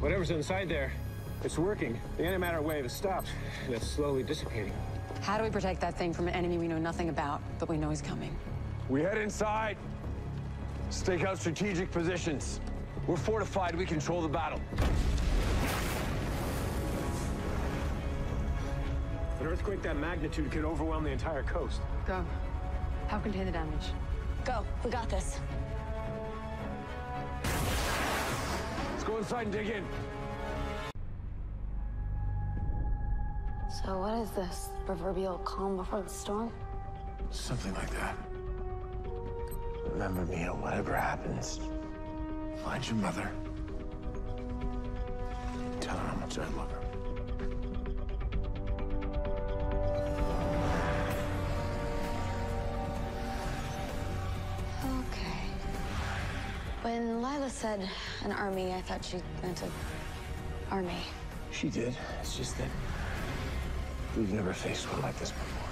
Whatever's inside there, it's working. The antimatter wave has stopped, and it's slowly dissipating. How do we protect that thing from an enemy we know nothing about, but we know is coming? We head inside. Stake out strategic positions. We're fortified. We control the battle. An earthquake that magnitude could overwhelm the entire coast. Go. Help contain the damage. Go. We got this. Let's go inside and dig in. So what is this? Proverbial calm before the storm? Something like that. Remember, Mia, whatever happens, find your mother. Tell her how much I love her. When Lyla said an army, I thought she meant an army. She did. It's just that we've never faced one like this before.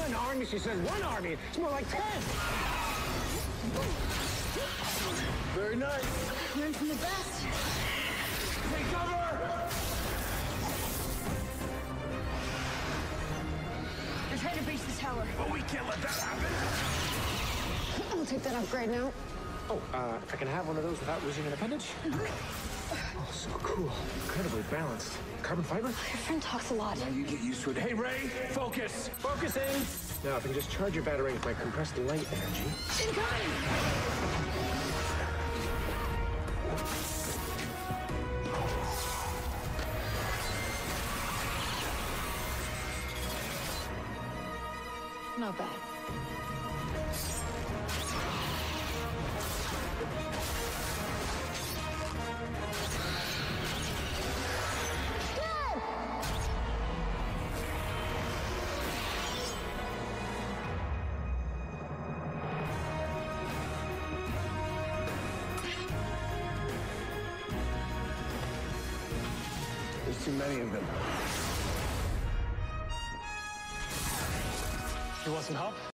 One army, she says. One army. It's more like ten. Very nice. Learn from the best. Take cover! I'll take that upgrade now. Oh, uh, if I can have one of those without losing an appendage? Oh, so cool. Incredibly balanced. Carbon fiber? Your friend talks a lot. You get used to it. Hey, Ray, focus. Focusing! Now, if I can just charge your battery with my compressed light energy. Incoming! Not bad. Too many of them. You want some help?